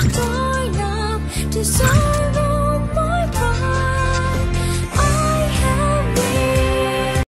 To door